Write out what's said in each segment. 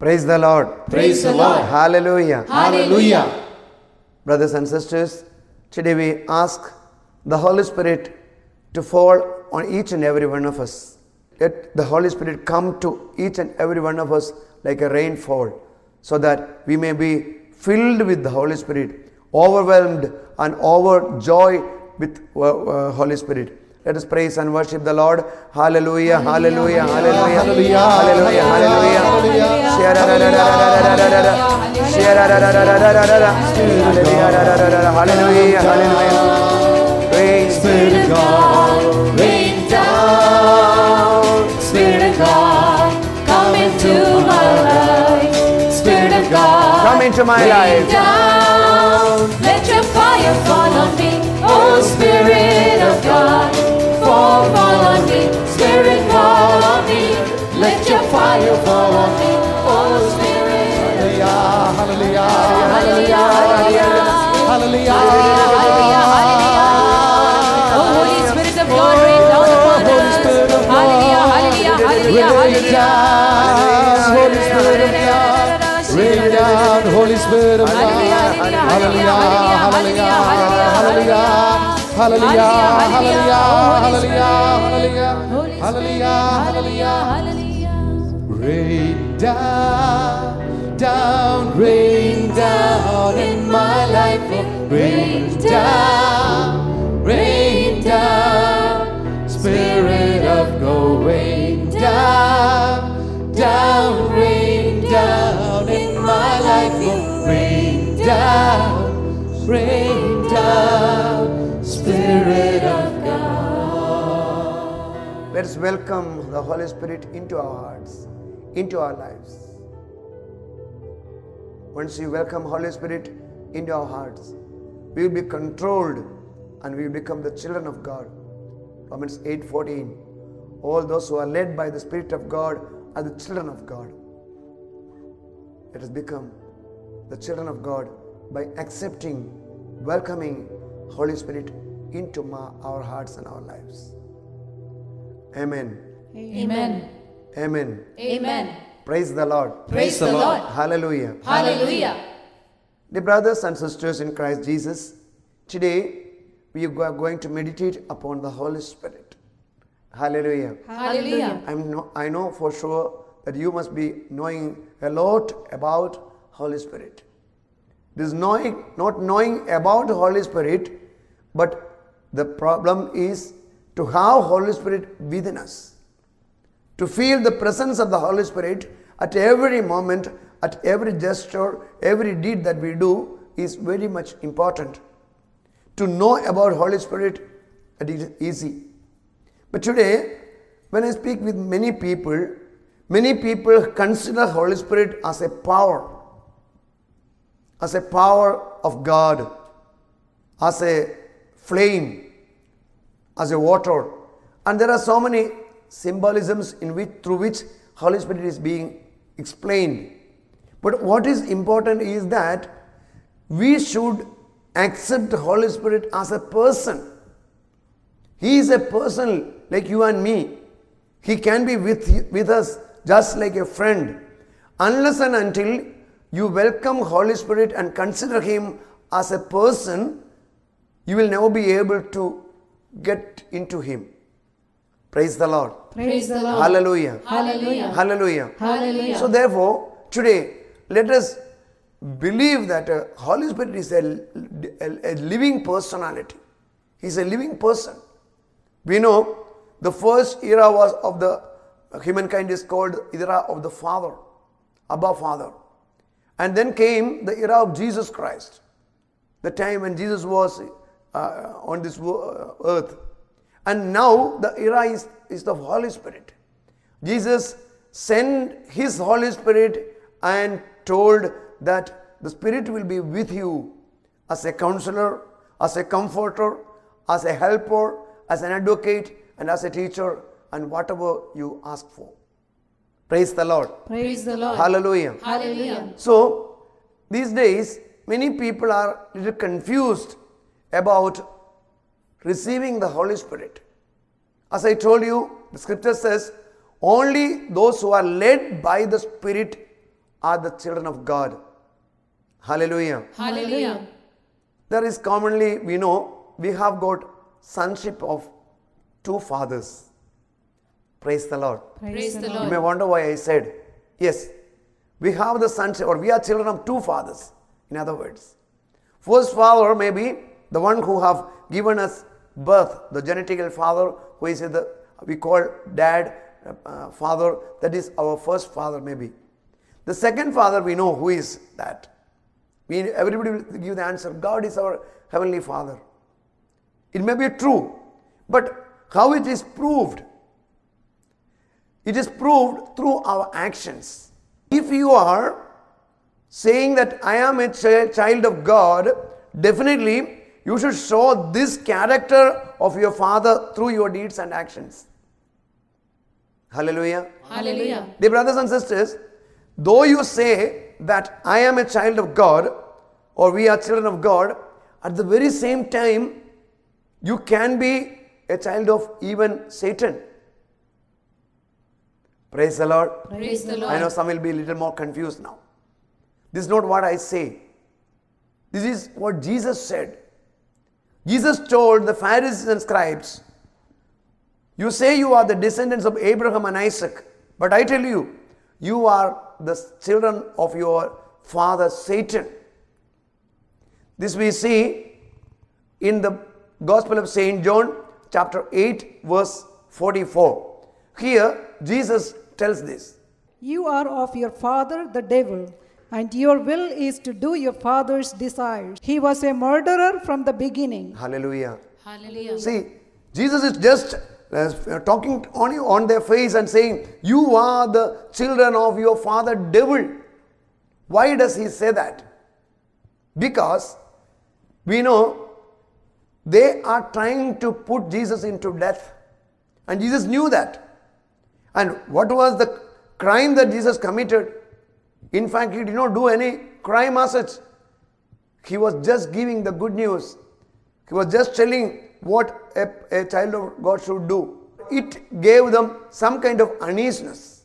Praise the Lord. Praise the Lord. Hallelujah. Hallelujah. Brothers and sisters, today we ask the Holy Spirit to fall on each and every one of us. Let the Holy Spirit come to each and every one of us like a rainfall so that we may be filled with the Holy Spirit, overwhelmed and overjoyed with uh, uh, Holy Spirit. Let us praise and worship the Lord. Hallelujah, hallelujah, hallelujah, hallelujah, hallelujah, hallelujah. Hallelujah, hallelujah. Praise Spirit of God, rain down. Spirit of God, come into my life. Spirit of God, come into my life down. Let your fire fall on me. Oh, Spirit of God, fall, fall on me. Spirit, fall on me. Let your fire fall on me. Oh, Spirit. Hallelujah, Hallelujah, hallelujah. Hallelujah, hallelujah. Oh, Holy Spirit of God, rain down oh, upon us. Hallelujah, hallelujah, hallelujah, hallelujah. Rain down, Holy Spirit of God. Hallelujah, hallelujah, hallelujah, hallelujah, hallelujah, hallelujah. Rain down, down, rain down in my life. Oh. Rain down, us welcome the Holy Spirit into our hearts, into our lives. Once you welcome Holy Spirit into our hearts, we will be controlled and we will become the children of God. Romans 8:14. All those who are led by the Spirit of God are the children of God. Let us become the children of God by accepting, welcoming Holy Spirit into ma- our hearts and our lives. Amen. Amen. Amen. Amen. Praise the Lord. Praise the Lord. Hallelujah. Hallelujah. Dear brothers and sisters in Christ Jesus, today we are going to meditate upon the Holy Spirit. Hallelujah. Hallelujah. I'm no, I know for sure that you must be knowing a lot about Holy Spirit. This knowing, not knowing about Holy Spirit, but the problem is to have Holy Spirit within us. To feel the presence of the Holy Spirit at every moment, at every gesture, every deed that we do is very much important. To know about Holy Spirit, it is easy. But today, when I speak with many people, many people consider Holy Spirit as a power, as a power of God, as a flame, as a water. And there are so many symbolisms in which through which Holy Spirit is being explained. But what is important is that we should accept Holy Spirit as a person. He is a person like you and me. He can be with, with us just like a friend. Unless and until you welcome Holy Spirit and consider Him as a person, you will never be able to get into Him. Praise the Lord. Praise the Lord. Hallelujah. Hallelujah. Hallelujah. Hallelujah. So therefore, today, let us believe that uh, Holy Spirit is a, a, a living personality. He's a living person. We know the first era was of the humankind is called era of the Father, Abba Father. And then came the era of Jesus Christ, the time when Jesus was uh, on this uh, earth. And now the era is, is the Holy Spirit. Jesus sent his Holy Spirit and told that the Spirit will be with you as a counselor, as a comforter, as a helper, as an advocate, and as a teacher, and whatever you ask for. Praise the Lord. Praise the Lord. Hallelujah. Hallelujah. So, these days, many people are little confused about receiving the Holy Spirit. As I told you, the scripture says, only those who are led by the Spirit are the children of God. Hallelujah. Hallelujah. There is commonly, we know, we have got sonship of two fathers. Praise the Lord. Praise the Lord. You may wonder why I said, yes, we have the sonship, or we are children of two fathers. In other words, first father may be the one who have given us birth, the genetical father, who is the we call dad, uh, father. That is our first father, maybe. The second father we know who is that. We, everybody will give the answer. God is our heavenly Father. It may be true, but how it is proved? It is proved through our actions. If you are saying that I am a ch- child of God, definitely you should show this character of your Father through your deeds and actions. Hallelujah. Hallelujah. Dear brothers and sisters, though you say that I am a child of God or we are children of God, at the very same time, you can be a child of even Satan. Praise the Lord. Praise the Lord. I know some will be a little more confused now. This is not what I say. This is what Jesus said. Jesus told the Pharisees and scribes, You say you are the descendants of Abraham and Isaac, but I tell you, you are the children of your father Satan. This we see in the Gospel of St. John, chapter 8, verse 44. Here, Jesus tells this. You are of your father the devil, and your will is to do your father's desires. He was a murderer from the beginning. Hallelujah. Hallelujah. See, Jesus is just uh, talking on you on their face and saying, You are the children of your father devil. Why does he say that? Because we know they are trying to put Jesus into death. And Jesus knew that. And what was the crime that Jesus committed? In fact, he did not do any crime as such. He was just giving the good news. He was just telling what a, a child of God should do. It gave them some kind of uneasiness.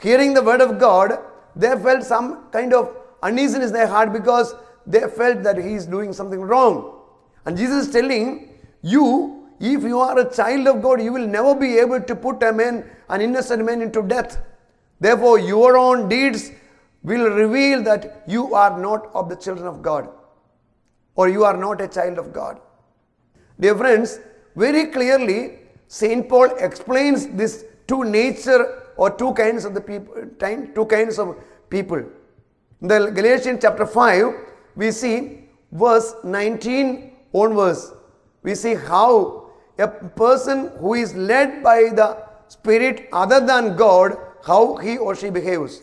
Hearing the word of God, they felt some kind of uneasiness in their heart because they felt that he is doing something wrong. And Jesus is telling you, if you are a child of God, you will never be able to put a man, an innocent man, into death. Therefore, your own deeds will reveal that you are not of the children of God or you are not a child of God. Dear friends, very clearly, Saint Paul explains this two nature or two kinds of the people, two kinds of people. In the Galatians chapter 5, we see verse 19 onwards. We see how a person who is led by the Spirit other than God, how he or she behaves.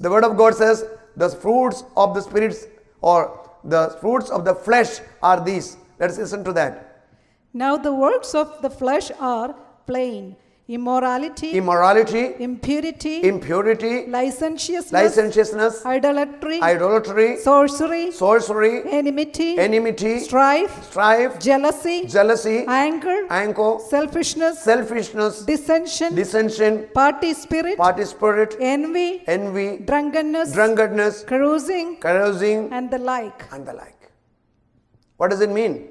The Word of God says, the fruits of the spirits or the fruits of the flesh are these. Let's listen to that. Now, the works of the flesh are plain immorality, Immorality, impurity, impurity, licentiousness, licentiousness, idolatry, idolatry, sorcery, sorcery, enmity, enmity, strife, strife, jealousy, jealousy, anger, anger, selfishness, selfishness, dissension, dissension, party spirit, party spirit, envy, envy, drunkenness, drunkenness, carousing, carousing, and the like. and the like. What does it mean?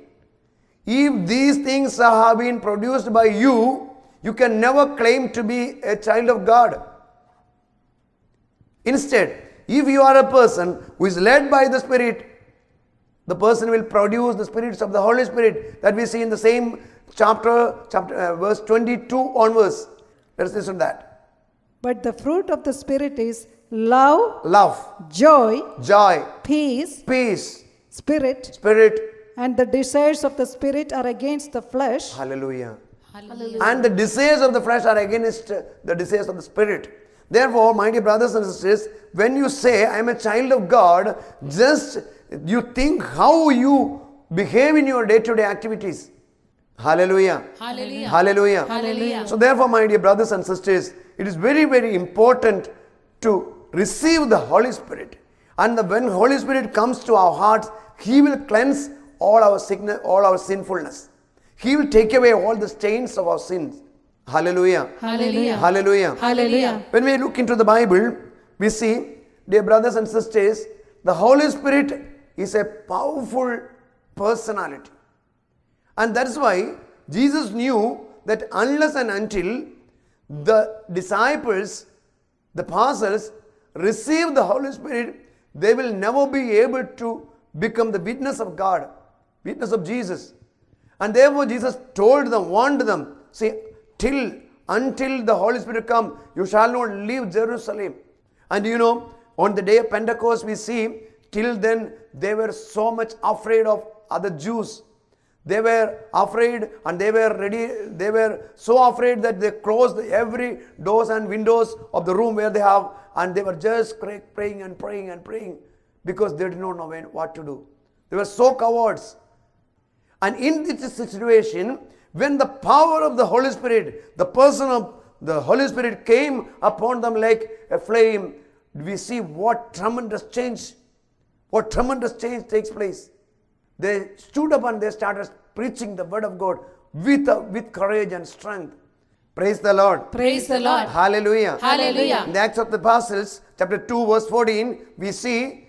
If these things have been produced by you, you can never claim to be a child of God. Instead, if you are a person who is led by the Spirit, the person will produce the spirits of the Holy Spirit that we see in the same chapter, chapter uh, verse 22 onwards. Let's listen to that. But the fruit of the Spirit is love, Love, joy, joy, peace, peace, spirit, spirit. and the desires of the Spirit are against the flesh, Hallelujah. Hallelujah. And the desires of the flesh are against the desires of the spirit. Therefore, my dear brothers and sisters, when you say, I am a child of God, just you think how you behave in your day to day activities. Hallelujah. Hallelujah. Hallelujah. Hallelujah. So, therefore, my dear brothers and sisters, it is very, very important to receive the Holy Spirit. And the, when Holy Spirit comes to our hearts, He will cleanse all our sickness, all our sinfulness. He will take away all the stains of our sins. Hallelujah. Hallelujah. Hallelujah. Hallelujah. When we look into the Bible, We see, dear brothers and sisters, the Holy Spirit is a powerful personality. And that's why Jesus knew that unless and until the disciples, the apostles, receive the Holy Spirit, they will never be able to become the witness of God, witness of Jesus. And therefore, Jesus told them, warned them, say, till, until the Holy Spirit come, you shall not leave Jerusalem. And you know, on the day of Pentecost, we see, till then, they were so much afraid of other Jews. They were afraid and they were ready, they were so afraid that they closed every doors and windows of the room where they have, and they were just praying and praying and praying because they did not know what to do. They were so cowards. And in this situation, when the power of the Holy Spirit, the person of the Holy Spirit came upon them like a flame, we see what tremendous change, what tremendous change takes place. They stood up and they started preaching the word of God with, uh, with courage and strength. Praise the Lord. Praise the Lord. Hallelujah. Hallelujah. In the Acts of the Apostles, chapter 2, verse 14, we see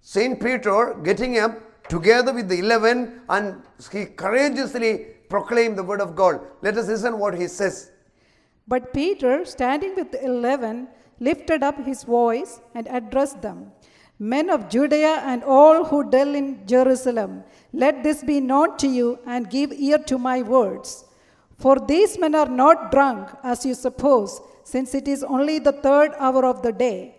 Saint Peter getting up together with the eleven and he courageously proclaimed the word of God. Let us listen what he says. But Peter, standing with the eleven, lifted up his voice and addressed them Men of Judea and all who dwell in Jerusalem, let this be known to you and give ear to my words. For these men are not drunk, as you suppose, since it is only the third hour of the day.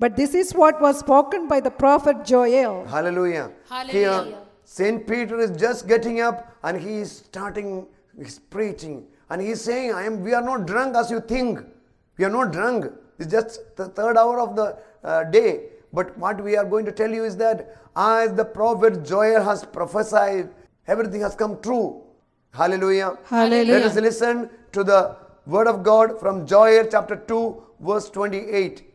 But this is what was spoken by the prophet Joel. Hallelujah. Hallelujah. Here, Saint Peter is just getting up and he is starting his preaching. And he is saying, I am, we are not drunk as you think. We are not drunk. It's just the third hour of the uh, day. But what we are going to tell you is that as the prophet Joel has prophesied, everything has come true. Hallelujah. Hallelujah. Let us listen to the word of God from Joel chapter 2, verse 28.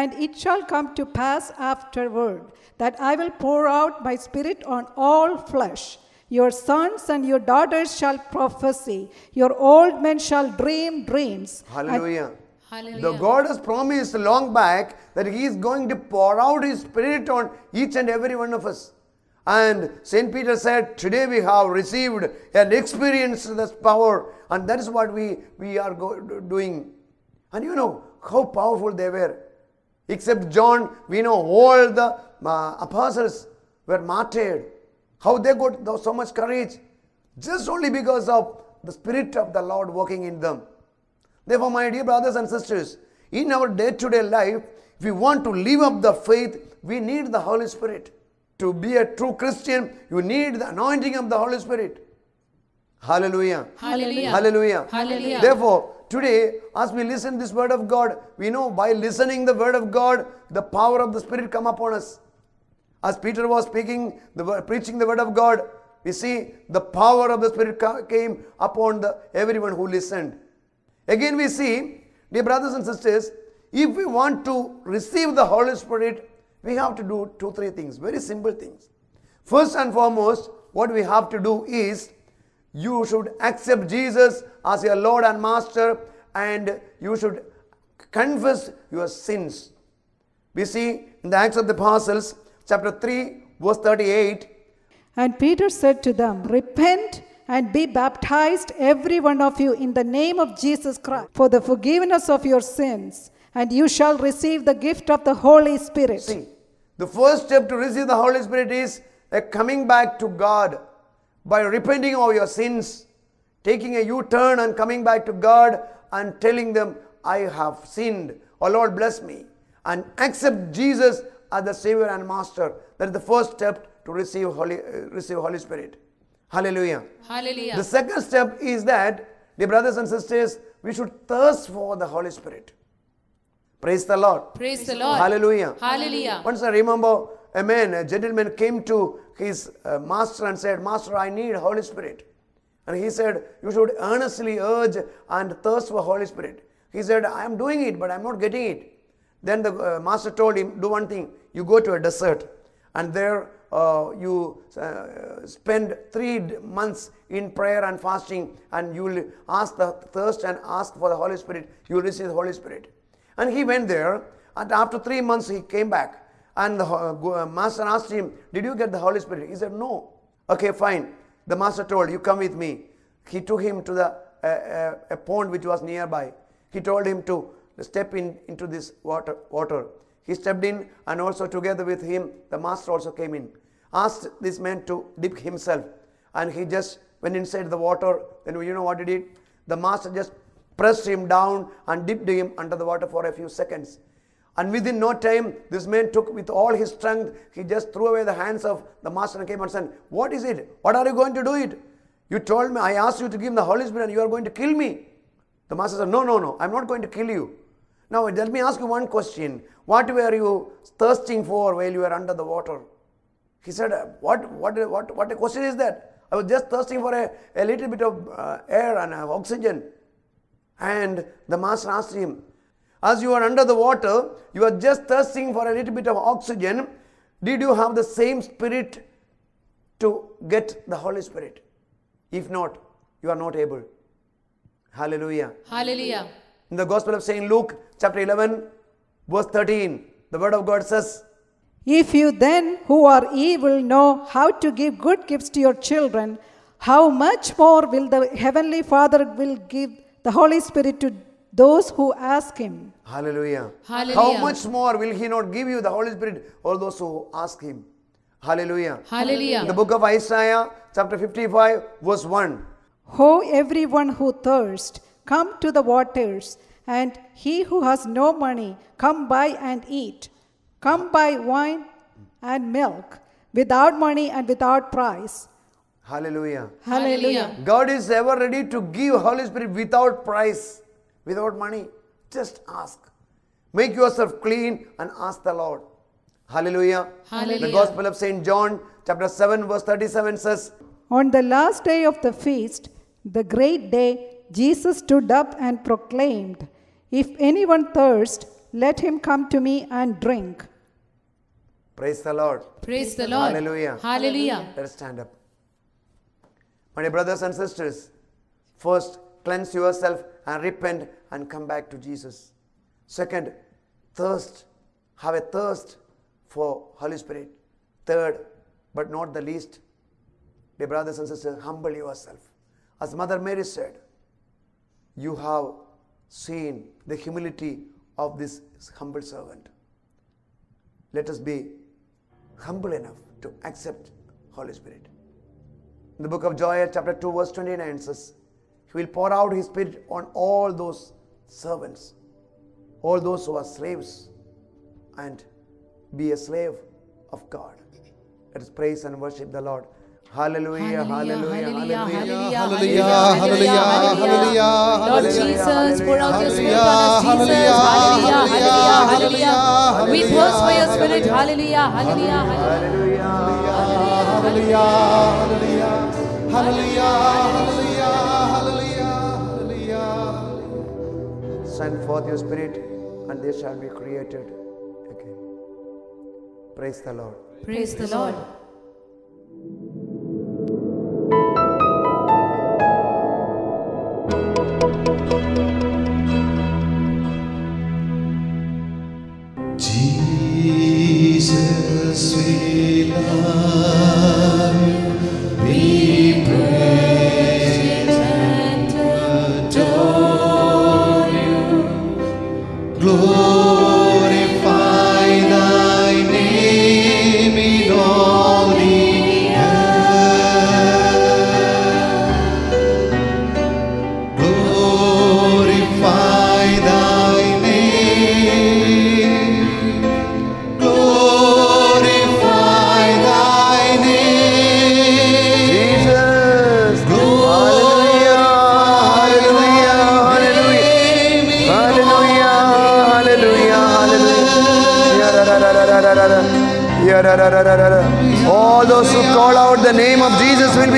And it shall come to pass afterward that I will pour out my spirit on all flesh. Your sons and your daughters shall prophesy. Your old men shall dream dreams. And- Hallelujah. Hallelujah. The God has promised long back that He is going to pour out His Spirit on each and every one of us. And St. Peter said, Today we have received and experienced this power, and that is what we, we are go- doing. And you know how powerful they were. Except John, we know all the uh, apostles were martyred. How they got so much courage? Just only because of the Spirit of the Lord working in them. Therefore, my dear brothers and sisters, in our day to day life, if we want to live up the faith, we need the Holy Spirit. To be a true Christian, you need the anointing of the Holy Spirit. Hallelujah. Hallelujah. Hallelujah. Hallelujah. Therefore, today, as we listen this word of God, we know by listening the word of God, the power of the Spirit come upon us. As Peter was speaking, the preaching the word of God, we see the power of the Spirit came upon the everyone who listened. Again, we see, dear brothers and sisters, if we want to receive the Holy Spirit, we have to do two, three things, very simple things. First and foremost, what we have to do is you should accept Jesus as your Lord and Master, and you should confess your sins. We see in the Acts of the Apostles, chapter 3, verse 38. And Peter said to them, Repent and be baptized, every one of you, in the name of Jesus Christ, for the forgiveness of your sins, and you shall receive the gift of the Holy Spirit. See, the first step to receive the Holy Spirit is a coming back to God by repenting of your sins, taking a U turn and coming back to God and telling them, I have sinned. Oh Lord, bless me. And accept Jesus as the Savior and Master. That is the first step to receive Holy, uh, receive Holy Spirit. Hallelujah. Hallelujah. The second step is that, dear brothers and sisters, we should thirst for the Holy Spirit. Praise the Lord. Praise the Lord. Hallelujah. Hallelujah. Once I remember a man, a gentleman came to his uh, master and said, Master, I need Holy Spirit. And he said, You should earnestly urge and thirst for Holy Spirit. He said, I am doing it, but I am not getting it. Then the uh, master told him, Do one thing. You go to a desert, and there uh, you uh, spend three months in prayer and fasting, and you will ask the thirst and ask for the Holy Spirit. You will receive the Holy Spirit. And he went there, And after three months, he came back. And the uh, uh, master asked him, Did you get the Holy Spirit? He said, No. Okay, fine. The master told, You come with me. He took him to the uh, uh, a pond which was nearby. He told him to step in into this water. water. He stepped in, and also together with him, the master also came in. Asked this man to dip himself, and he just went inside the water. Then you know what he did? The master just pressed him down and dipped him under the water for a few seconds. And within no time, this man took with all his strength, he just threw away the hands of the master and came and said, What is it? What are you going to do it? You told me, I asked you to give the Holy Spirit and you are going to kill me. The master said, No, no, no, I'm not going to kill you. Now let me ask you one question. What were you thirsting for while you were under the water? He said, What, what, what, what a question is that? I was just thirsting for a, a little bit of uh, air and uh, oxygen. And the master asked him, As you are under the water, you are just thirsting for a little bit of oxygen. Did you have the same spirit to get the Holy Spirit? If not, you are not able. Hallelujah. Hallelujah. In the Gospel of St. Luke, chapter 11, verse 13, the Word of God says, If you then, who are evil, know how to give good gifts to your children, how much more will the heavenly Father will give the Holy Spirit to those who ask him? Hallelujah. Hallelujah. How much more will He not give you the Holy Spirit, all those who ask Him? Hallelujah. In the book of Isaiah, chapter 55, verse 1. Ho, everyone who thirsts, come to the waters, and he who has no money, come buy and eat. Come buy wine and milk, without money and without price. Hallelujah. Hallelujah. God is ever ready to give Holy Spirit without price, without money. Just ask. Make yourself clean and ask the Lord. Hallelujah. Hallelujah. The Gospel of St. John, chapter 7, verse 37 says, On the last day of the feast, the great day, Jesus stood up and proclaimed, If anyone thirst, let him come to me and drink. Praise the Lord. Praise the Lord. Hallelujah. Hallelujah. Let us stand up. My dear brothers and sisters, first cleanse yourself and repent and come back to Jesus. Second, thirst, have a thirst for Holy Spirit. Third, but not the least, dear brothers and sisters, humble yourself. As Mother Mary said, you have seen the humility of this humble servant. Let us be humble enough to accept Holy Spirit. In the book of Joel, chapter 2, verse 29 says, He will pour out His Spirit on all those servants, all those who are slaves, and be a slave of God. Let us praise and worship the Lord. Hallelujah, hallelujah, hallelujah. Hallelujah, hallelujah, hallelujah, Lord hallelujah. Jesus, pour out your spirit on us, Hallelujah, Jesus. Hallelujah, hallelujah, hallelujah. We thirst for your spirit. Hallelujah, hallelujah, hallelujah. Hallelujah. Hallelujah, hallelujah, hallelujah, Send forth your spirit, and they shall be created again. Praise the Lord. Praise the Lord. Jesus, we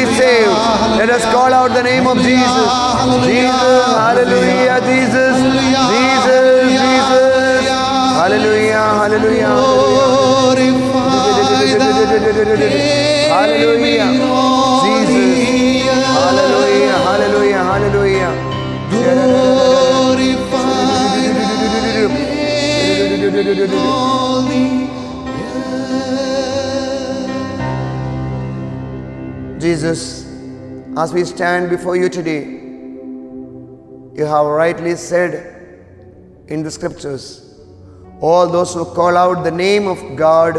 be saved. Let us call out the name of Jesus. Jesus, hallelujah, Jesus, Jesus, Jesus. Hallelujah, hallelujah. Hallelujah. Jesus. Hallelujah, hallelujah, hallelujah. all Jesus, as we stand before you today, you have rightly said in the scriptures, all those who call out the name of God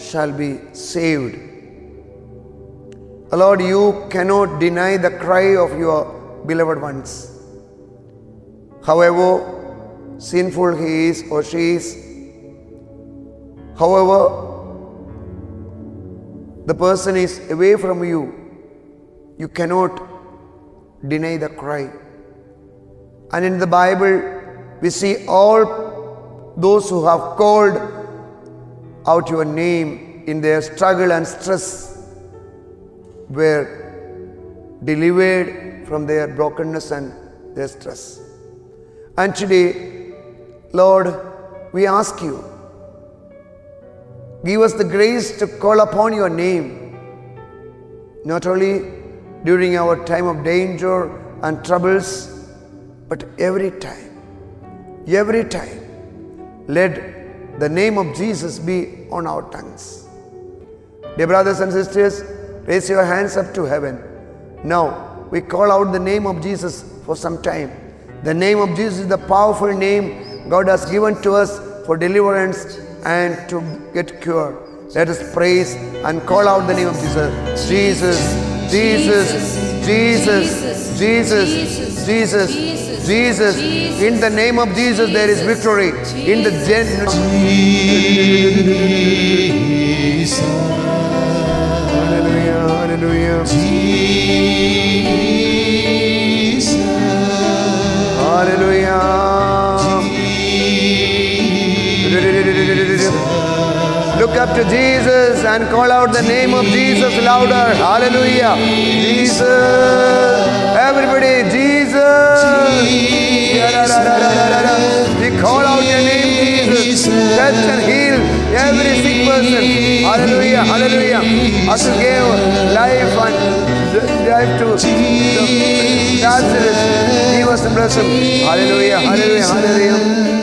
shall be saved. Lord, you cannot deny the cry of your beloved ones. However sinful he is or she is, however the person is away from you, you cannot deny the cry. And in the Bible, we see all those who have called out your name in their struggle and stress were delivered from their brokenness and their stress. And today, Lord, we ask you, give us the grace to call upon your name, not only during our time of danger and troubles, but every time, every time, let the name of Jesus be on our tongues. Dear brothers and sisters, raise your hands up to heaven. Now, we call out the name of Jesus for some time. The name of Jesus is the powerful name God has given to us for deliverance and to get cured. Let us praise and call out the name of Jesus. Jesus, Jesus, Jesus, Jesus, Jesus, Jesus. In the name of Jesus, there is victory. In the gen- Jesus. Hallelujah, hallelujah, Jesus. hallelujah. Up to Jesus and call out the name of Jesus louder. Hallelujah. Jesus. Everybody, Jesus. We call out your name, Jesus. Touch and heal every sick person. Hallelujah. Hallelujah. You gave life and life to Lazarus. Give us a blessing. Hallelujah. Hallelujah. Hallelujah.